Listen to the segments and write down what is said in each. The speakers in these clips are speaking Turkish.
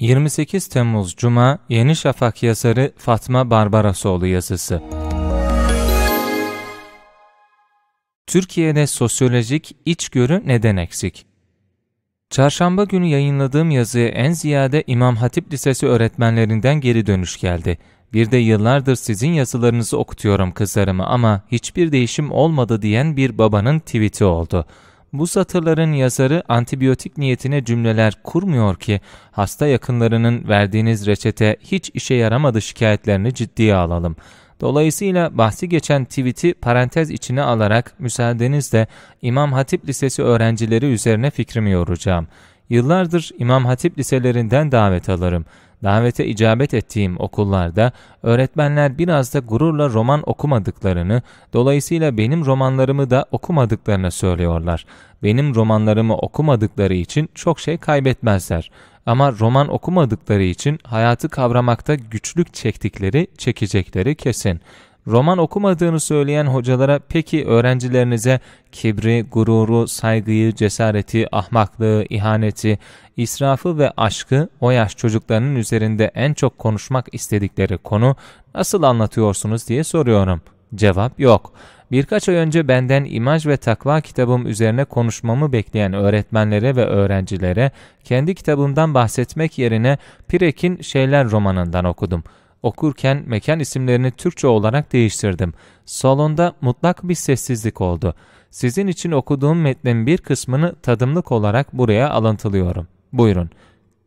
28 Temmuz Cuma Yeni Şafak yazarı Fatma Barbarasoğlu yazısı. Türkiye'de sosyolojik içgörü neden eksik? Çarşamba günü yayınladığım yazıya en ziyade İmam Hatip Lisesi öğretmenlerinden geri dönüş geldi. Bir de yıllardır sizin yazılarınızı okutuyorum kızlarımı ama hiçbir değişim olmadı diyen bir babanın tweet'i oldu.'' Bu satırların yazarı antibiyotik niyetine cümleler kurmuyor ki hasta yakınlarının verdiğiniz reçete hiç işe yaramadı şikayetlerini ciddiye alalım. Dolayısıyla bahsi geçen tweet'i parantez içine alarak müsaadenizle İmam Hatip Lisesi öğrencileri üzerine fikrimi yoracağım. Yıllardır İmam Hatip liselerinden davet alırım davete icabet ettiğim okullarda öğretmenler biraz da gururla roman okumadıklarını, dolayısıyla benim romanlarımı da okumadıklarını söylüyorlar. Benim romanlarımı okumadıkları için çok şey kaybetmezler. Ama roman okumadıkları için hayatı kavramakta güçlük çektikleri, çekecekleri kesin roman okumadığını söyleyen hocalara peki öğrencilerinize kibri, gururu, saygıyı, cesareti, ahmaklığı, ihaneti, israfı ve aşkı o yaş çocuklarının üzerinde en çok konuşmak istedikleri konu nasıl anlatıyorsunuz diye soruyorum. Cevap yok. Birkaç ay önce benden imaj ve takva kitabım üzerine konuşmamı bekleyen öğretmenlere ve öğrencilere kendi kitabımdan bahsetmek yerine Pirek'in Şeyler romanından okudum. Okurken mekan isimlerini Türkçe olarak değiştirdim. Salonda mutlak bir sessizlik oldu. Sizin için okuduğum metnin bir kısmını tadımlık olarak buraya alıntılıyorum. Buyurun.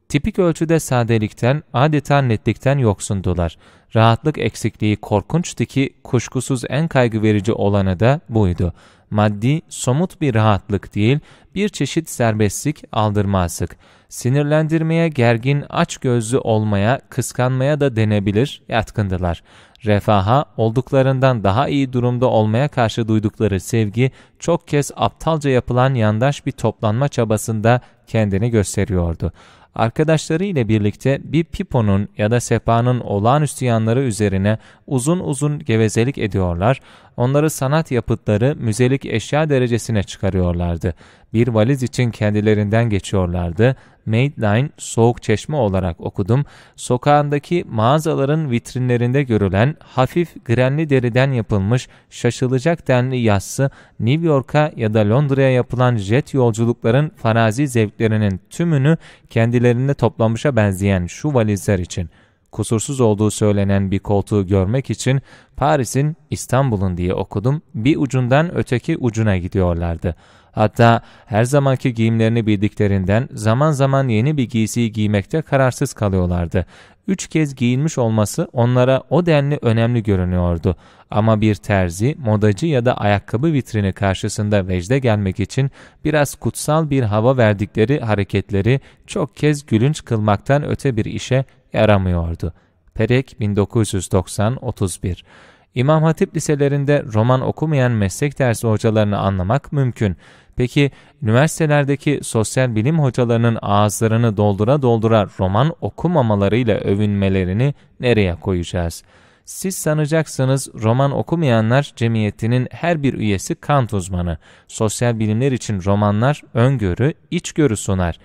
Tipik ölçüde sadelikten, adeta netlikten yoksundular. Rahatlık eksikliği korkunçtu ki kuşkusuz en kaygı verici olanı da buydu. Maddi, somut bir rahatlık değil, bir çeşit serbestlik, aldırmazlık. Sinirlendirmeye, gergin, aç gözlü olmaya, kıskanmaya da denebilir, yatkındılar. Refaha, olduklarından daha iyi durumda olmaya karşı duydukları sevgi, çok kez aptalca yapılan yandaş bir toplanma çabasında kendini gösteriyordu arkadaşları ile birlikte bir piponun ya da sepanın olağanüstü yanları üzerine uzun uzun gevezelik ediyorlar, onları sanat yapıtları müzelik eşya derecesine çıkarıyorlardı. Bir valiz için kendilerinden geçiyorlardı. Maidline soğuk çeşme olarak okudum. Sokağındaki mağazaların vitrinlerinde görülen hafif grenli deriden yapılmış şaşılacak denli yassı New York'a ya da Londra'ya yapılan jet yolculukların farazi zevklerinin tümünü kendilerinde toplamışa benzeyen şu valizler için kusursuz olduğu söylenen bir koltuğu görmek için Paris'in İstanbul'un diye okudum bir ucundan öteki ucuna gidiyorlardı. Hatta her zamanki giyimlerini bildiklerinden zaman zaman yeni bir giysiyi giymekte kararsız kalıyorlardı. Üç kez giyinmiş olması onlara o denli önemli görünüyordu. Ama bir terzi, modacı ya da ayakkabı vitrini karşısında vecde gelmek için biraz kutsal bir hava verdikleri hareketleri çok kez gülünç kılmaktan öte bir işe yaramıyordu. Perek 1990-31 İmam Hatip liselerinde roman okumayan meslek dersi hocalarını anlamak mümkün. Peki üniversitelerdeki sosyal bilim hocalarının ağızlarını doldura doldura roman okumamalarıyla övünmelerini nereye koyacağız? Siz sanacaksınız roman okumayanlar cemiyetinin her bir üyesi Kant uzmanı. Sosyal bilimler için romanlar öngörü, içgörü sunar.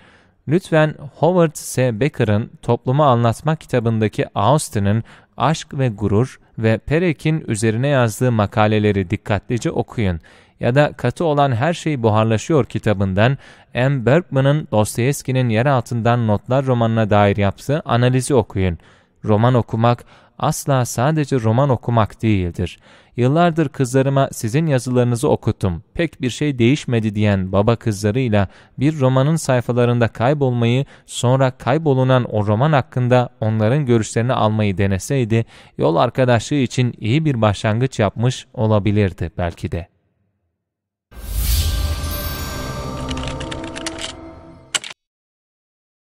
Lütfen Howard S. Becker'ın Toplumu Anlatmak kitabındaki Austin'ın Aşk ve Gurur ve Perek'in üzerine yazdığı makaleleri dikkatlice okuyun ya da katı olan her şey buharlaşıyor kitabından M. Bergman'ın Dostoyevski'nin yer altından notlar romanına dair yaptığı analizi okuyun. Roman okumak asla sadece roman okumak değildir. Yıllardır kızlarıma sizin yazılarınızı okuttum, pek bir şey değişmedi diyen baba kızlarıyla bir romanın sayfalarında kaybolmayı, sonra kaybolunan o roman hakkında onların görüşlerini almayı deneseydi, yol arkadaşlığı için iyi bir başlangıç yapmış olabilirdi belki de.